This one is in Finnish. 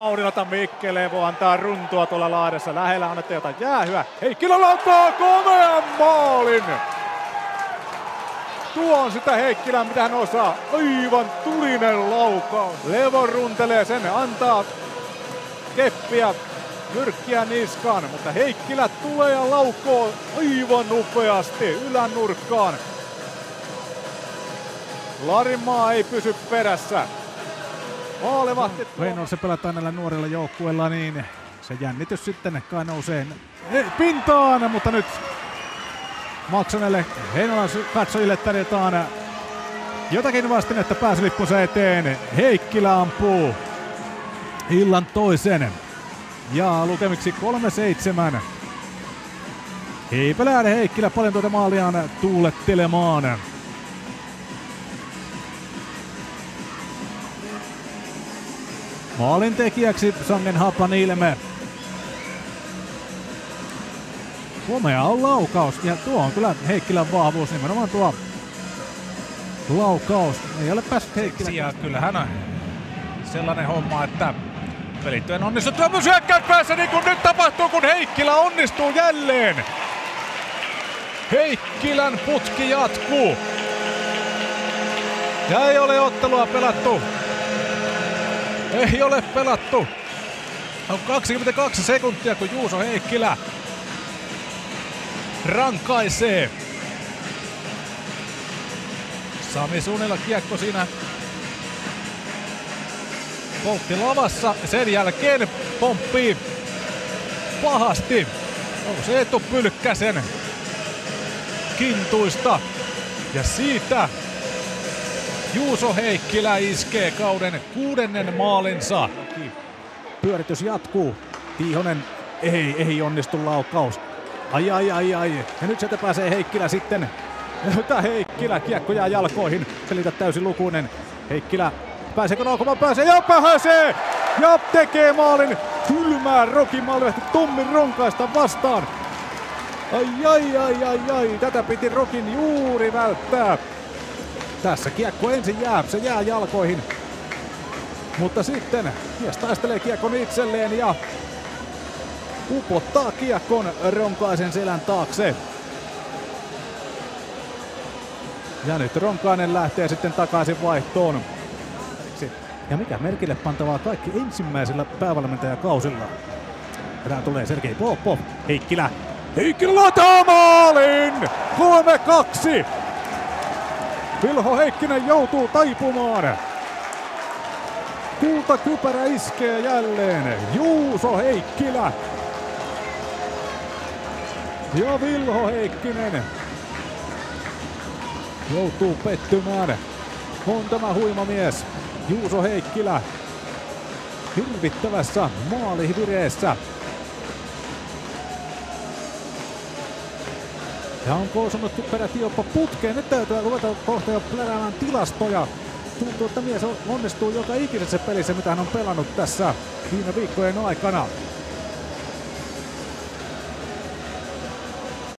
Aurinota Mikkelevo antaa runtua tuolla laidassa. Lähellä annette jotain jäähyä. Heikkilä laittaa komean maalin. Tuo on sitä Heikkilää, mitä hän osaa. Aivan tulinen laukaus. Levo runtelee sen, antaa keppiä, nyrkkiä niskaan, mutta Heikkilä tulee ja laukoo aivan upeasti ylänurkkaan. Larimaa ei pysy perässä. Maalevahti. Se pelataan näillä nuorilla joukkueilla, niin se jännitys sitten nousee pintaan, mutta nyt Maksanelle Heinolan katsojille tarjotaan jotakin vastinetta pääsylippunsa eteen. Heikkilä ampuu illan toisen. Ja lukemiksi 3-7. Eipä lähde Heikkilä paljon tuota maaliaan tuulettelemaan. Maalin tekijäksi Sangen Hapanilme. Komea on laukaus ja tuo on kyllä Heikkilän vahvuus, nimenomaan tuo laukaus. Ei ole päässyt Heikkilä. Ja kyllähän on sellainen homma, että pelityön onnistuttua myös päässä niin kuin nyt tapahtuu, kun Heikkilä onnistuu jälleen. Heikkilän putki jatkuu. Ja ei ole ottelua pelattu ei ole pelattu. On 22 sekuntia, kun Juuso Heikkilä rankaisee. Sami Sunilla kiekko siinä poltti lavassa. Sen jälkeen pomppii pahasti. Onko se Eetu Pylkkäsen kintuista. Ja siitä Juuso Heikkilä iskee kauden kuudennen maalinsa. Pyöritys jatkuu. Tiihonen ei, ei onnistu laukaus. Ai ai ai ai. Ja nyt sieltä pääsee Heikkilä sitten. Tämä Heikkilä, kiekko jää jalkoihin. Selitä täysin lukuinen. Heikkilä, pääseekö laukomaan? Pääsee ja pääsee! Ja tekee maalin. Kylmää Rokin maalivehti Tommin ronkaista vastaan. Ai ai ai ai ai. Tätä piti Rokin juuri välttää. Tässä kiekko ensin jää, se jää jalkoihin. Mutta sitten mies taistelee kiekon itselleen ja upottaa kiekon Ronkaisen selän taakse. Ja nyt Ronkainen lähtee sitten takaisin vaihtoon. Ja mikä merkille pantavaa kaikki ensimmäisellä päävalmentajakausilla. Erään tulee Sergei Popov. Heikkilä. Heikkilä lataa maalin! 3-2! Vilho Heikkinen joutuu taipumaan. kypärä iskee jälleen. Juuso Heikkilä. Ja Vilho Heikkinen joutuu pettymään. On tämä huima mies. Juuso Heikkilä hirvittävässä maalivireessä. Ja on koosannut peräti jopa putkeen. Nyt täytyy ruveta kohta jo pläräämään tilastoja. Tuntuu, että mies onnistuu joka ikisessä pelissä, mitä hän on pelannut tässä viime viikkojen aikana.